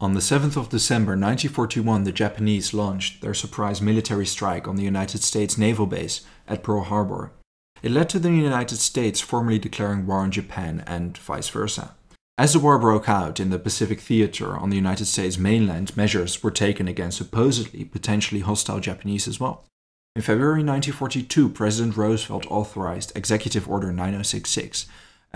On the 7th of December 1941, the Japanese launched their surprise military strike on the United States naval base at Pearl Harbor. It led to the United States formally declaring war on Japan and vice versa. As the war broke out in the Pacific Theater on the United States mainland, measures were taken against supposedly potentially hostile Japanese as well. In February 1942, President Roosevelt authorized Executive Order 9066,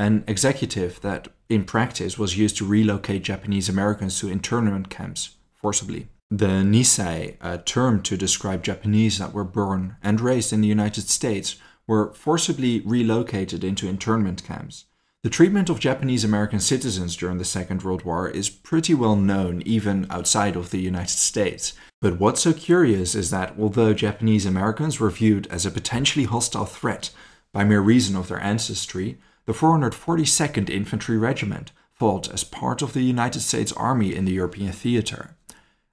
an executive that in practice was used to relocate Japanese Americans to internment camps forcibly. The Nisei, a term to describe Japanese that were born and raised in the United States, were forcibly relocated into internment camps. The treatment of Japanese American citizens during the Second World War is pretty well known even outside of the United States. But what's so curious is that although Japanese Americans were viewed as a potentially hostile threat by mere reason of their ancestry, the 442nd Infantry Regiment fought as part of the United States Army in the European theater.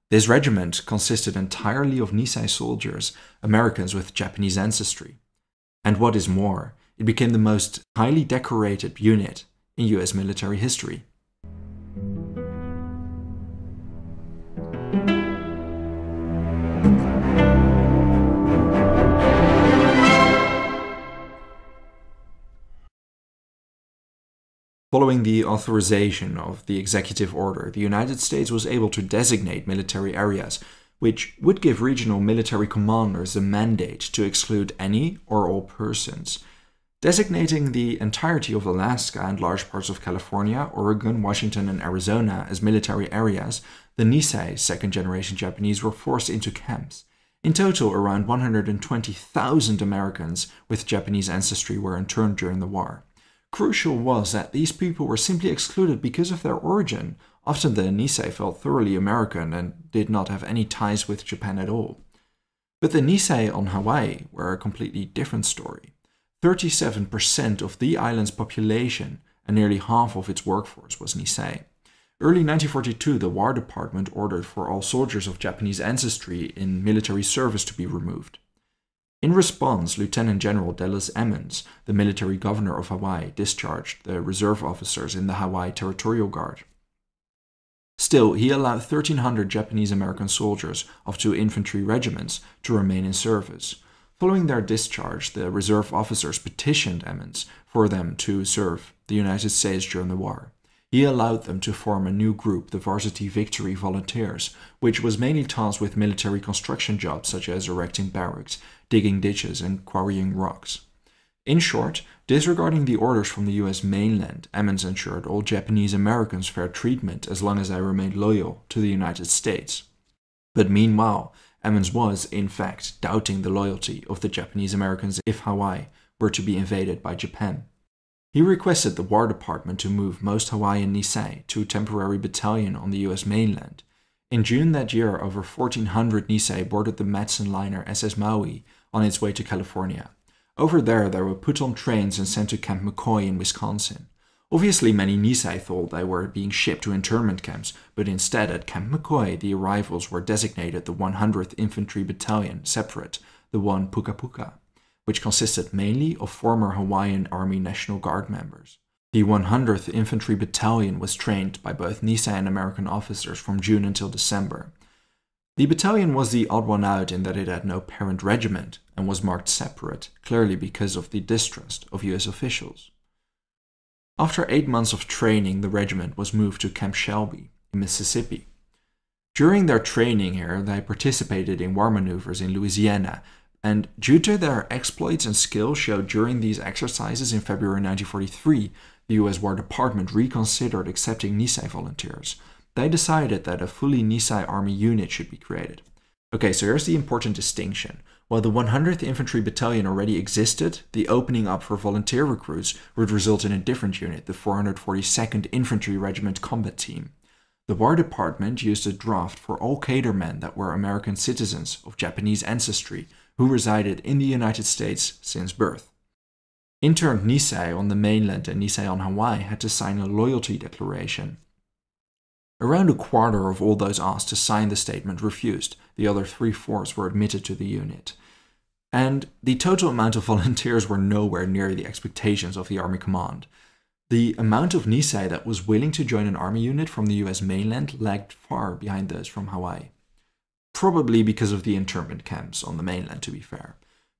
This regiment consisted entirely of Nisei soldiers, Americans with Japanese ancestry. And what is more, it became the most highly decorated unit in US military history. Following the authorization of the executive order, the United States was able to designate military areas, which would give regional military commanders the mandate to exclude any or all persons. Designating the entirety of Alaska and large parts of California, Oregon, Washington, and Arizona as military areas, the Nisei, second generation Japanese, were forced into camps. In total, around 120,000 Americans with Japanese ancestry were interned during the war. Crucial was that these people were simply excluded because of their origin. Often the Nisei felt thoroughly American and did not have any ties with Japan at all. But the Nisei on Hawaii were a completely different story. 37% of the island's population and nearly half of its workforce was Nisei. Early 1942, the War Department ordered for all soldiers of Japanese ancestry in military service to be removed. In response, Lieutenant General Delos Emmons, the military governor of Hawaii, discharged the reserve officers in the Hawaii Territorial Guard. Still, he allowed 1,300 Japanese American soldiers of two infantry regiments to remain in service. Following their discharge, the reserve officers petitioned Emmons for them to serve the United States during the war. He allowed them to form a new group, the Varsity Victory Volunteers, which was mainly tasked with military construction jobs such as erecting barracks, digging ditches, and quarrying rocks. In short, disregarding the orders from the US mainland, Emmons ensured all Japanese Americans fair treatment as long as they remained loyal to the United States. But meanwhile, Emmons was, in fact, doubting the loyalty of the Japanese Americans if Hawaii were to be invaded by Japan. He requested the War Department to move most Hawaiian Nisei to a temporary battalion on the US mainland. In June that year, over 1,400 Nisei boarded the Matson liner SS Maui on its way to California. Over there, they were put on trains and sent to Camp McCoy in Wisconsin. Obviously, many Nisei thought they were being shipped to internment camps, but instead, at Camp McCoy, the arrivals were designated the 100th Infantry Battalion, separate, the 1 Puka Puka which consisted mainly of former Hawaiian Army National Guard members. The 100th Infantry Battalion was trained by both Nisei and American officers from June until December. The battalion was the odd one out in that it had no parent regiment and was marked separate, clearly because of the distrust of US officials. After eight months of training, the regiment was moved to Camp Shelby in Mississippi. During their training here, they participated in war maneuvers in Louisiana and due to their exploits and skills showed during these exercises in February 1943, the US War Department reconsidered accepting Nisei volunteers. They decided that a fully Nisei Army unit should be created. Okay, so here's the important distinction. While the 100th Infantry Battalion already existed, the opening up for volunteer recruits would result in a different unit, the 442nd Infantry Regiment Combat Team. The War Department used a draft for all cadermen that were American citizens of Japanese ancestry who resided in the United States since birth. Interned Nisei on the mainland and Nisei on Hawaii had to sign a loyalty declaration. Around a quarter of all those asked to sign the statement refused, the other three fourths were admitted to the unit. And the total amount of volunteers were nowhere near the expectations of the Army Command. The amount of Nisei that was willing to join an army unit from the US mainland lagged far behind those from Hawaii. Probably because of the internment camps on the mainland, to be fair.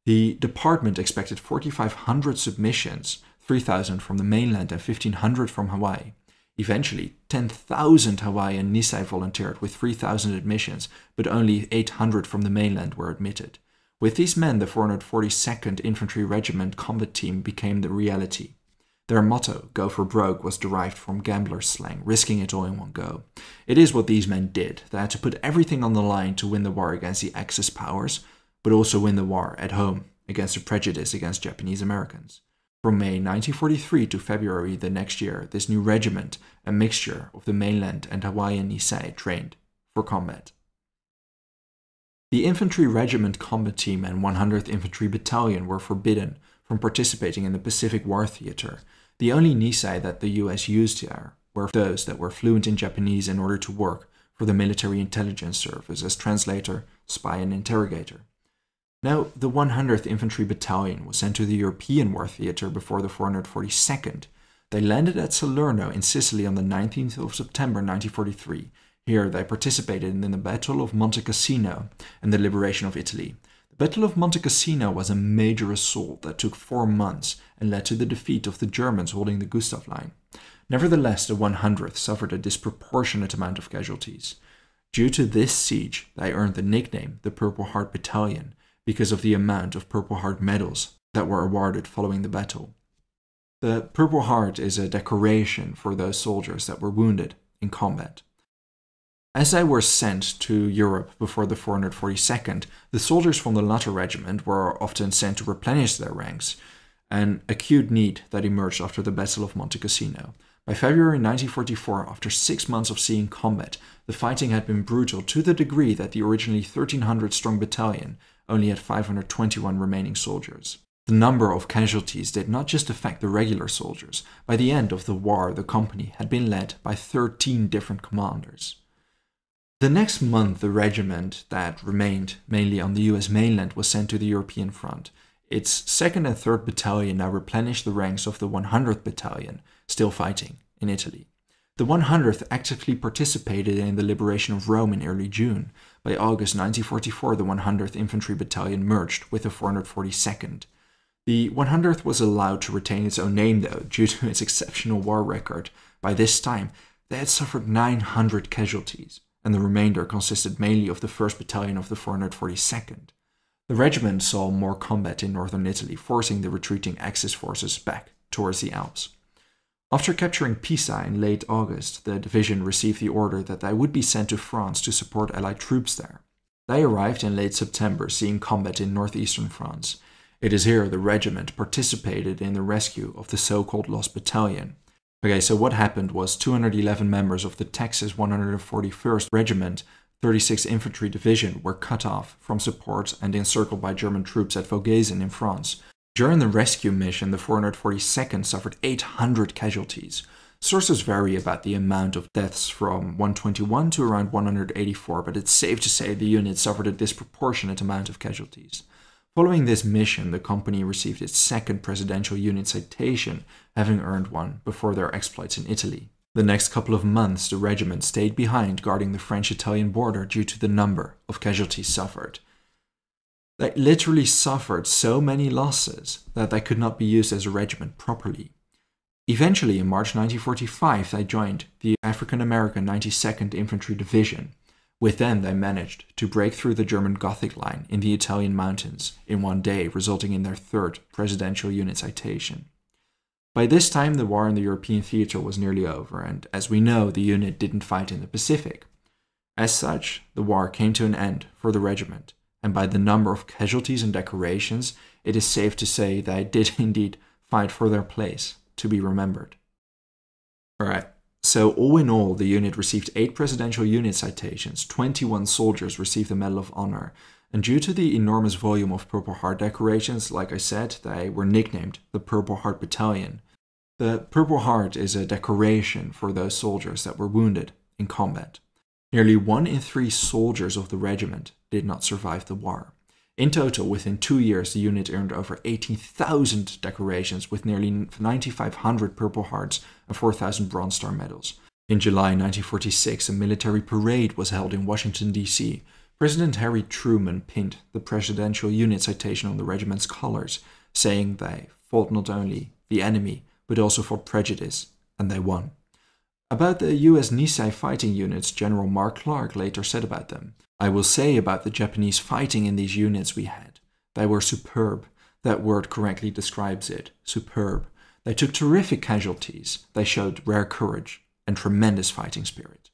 The department expected 4,500 submissions, 3,000 from the mainland and 1,500 from Hawaii. Eventually, 10,000 Hawaiian Nisei volunteered with 3,000 admissions, but only 800 from the mainland were admitted. With these men, the 442nd Infantry Regiment combat team became the reality. Their motto, go for broke, was derived from gambler's slang, risking it all in one go. It is what these men did. They had to put everything on the line to win the war against the Axis powers, but also win the war at home against the prejudice against Japanese Americans. From May 1943 to February the next year, this new regiment, a mixture of the mainland and Hawaiian Nisei, trained for combat. The Infantry Regiment Combat Team and 100th Infantry Battalion were forbidden from participating in the Pacific War Theater the only Nisei that the US used here were those that were fluent in Japanese in order to work for the military intelligence service as translator, spy, and interrogator. Now, the 100th Infantry Battalion was sent to the European War Theatre before the 442nd. They landed at Salerno in Sicily on the 19th of September 1943. Here, they participated in the Battle of Monte Cassino and the liberation of Italy, Battle of Monte Cassino was a major assault that took four months and led to the defeat of the Germans holding the Gustav Line. Nevertheless, the 100th suffered a disproportionate amount of casualties. Due to this siege, they earned the nickname the Purple Heart Battalion because of the amount of Purple Heart medals that were awarded following the battle. The Purple Heart is a decoration for those soldiers that were wounded in combat. As they were sent to Europe before the 442nd, the soldiers from the latter regiment were often sent to replenish their ranks, an acute need that emerged after the Battle of Monte Cassino. By February 1944, after six months of seeing combat, the fighting had been brutal to the degree that the originally 1300 strong battalion only had 521 remaining soldiers. The number of casualties did not just affect the regular soldiers. By the end of the war, the company had been led by 13 different commanders. The next month, the regiment that remained mainly on the US mainland was sent to the European front. Its 2nd and 3rd Battalion now replenished the ranks of the 100th Battalion, still fighting in Italy. The 100th actively participated in the liberation of Rome in early June. By August 1944, the 100th Infantry Battalion merged with the 442nd. The 100th was allowed to retain its own name, though, due to its exceptional war record. By this time, they had suffered 900 casualties and the remainder consisted mainly of the 1st Battalion of the 442nd. The regiment saw more combat in northern Italy, forcing the retreating Axis forces back towards the Alps. After capturing Pisa in late August, the division received the order that they would be sent to France to support Allied troops there. They arrived in late September, seeing combat in northeastern France. It is here the regiment participated in the rescue of the so called Lost Battalion, Okay, so what happened was 211 members of the Texas 141st Regiment 36th Infantry Division were cut off from support and encircled by German troops at Vogesen in France. During the rescue mission, the 442nd suffered 800 casualties. Sources vary about the amount of deaths from 121 to around 184, but it's safe to say the unit suffered a disproportionate amount of casualties. Following this mission, the company received its second Presidential Unit citation, having earned one before their exploits in Italy. The next couple of months, the regiment stayed behind guarding the French Italian border due to the number of casualties suffered. They literally suffered so many losses that they could not be used as a regiment properly. Eventually, in March 1945, they joined the African American 92nd Infantry Division, with them, they managed to break through the German Gothic line in the Italian mountains in one day, resulting in their third presidential unit citation. By this time, the war in the European theatre was nearly over, and as we know, the unit didn't fight in the Pacific. As such, the war came to an end for the regiment, and by the number of casualties and decorations, it is safe to say they did indeed fight for their place to be remembered. Alright, so, all in all, the unit received 8 Presidential Unit citations, 21 soldiers received the Medal of Honor, and due to the enormous volume of Purple Heart decorations, like I said, they were nicknamed the Purple Heart Battalion. The Purple Heart is a decoration for those soldiers that were wounded in combat. Nearly one in three soldiers of the regiment did not survive the war. In total, within two years, the unit earned over 18,000 decorations with nearly 9,500 Purple Hearts and 4,000 Bronze Star medals. In July 1946, a military parade was held in Washington, D.C. President Harry Truman pinned the presidential unit citation on the regiment's colors, saying they fought not only the enemy, but also fought prejudice, and they won. About the US Nisei fighting units, General Mark Clark later said about them I will say about the Japanese fighting in these units we had. They were superb. That word correctly describes it superb. They took terrific casualties. They showed rare courage and tremendous fighting spirit.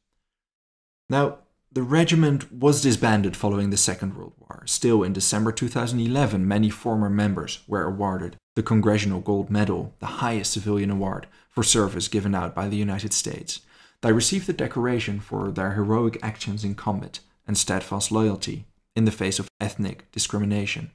Now, the regiment was disbanded following the Second World War. Still, in December 2011, many former members were awarded the Congressional Gold Medal, the highest civilian award for service given out by the United States. They received the decoration for their heroic actions in combat and steadfast loyalty in the face of ethnic discrimination.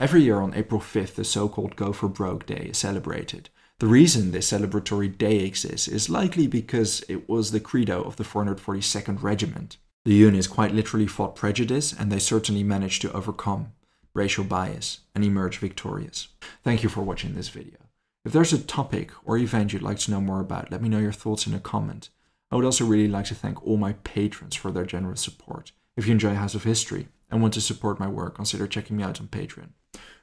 Every year on April 5th, the so called Go for Broke Day is celebrated. The reason this celebratory day exists is likely because it was the credo of the 442nd Regiment. The units quite literally fought prejudice, and they certainly managed to overcome racial bias and emerge victorious. Thank you for watching this video. If there's a topic or event you'd like to know more about, let me know your thoughts in a comment. I would also really like to thank all my patrons for their generous support. If you enjoy House of History and want to support my work, consider checking me out on Patreon.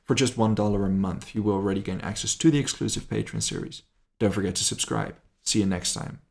For just $1 a month, you will already gain access to the exclusive Patreon series. Don't forget to subscribe. See you next time.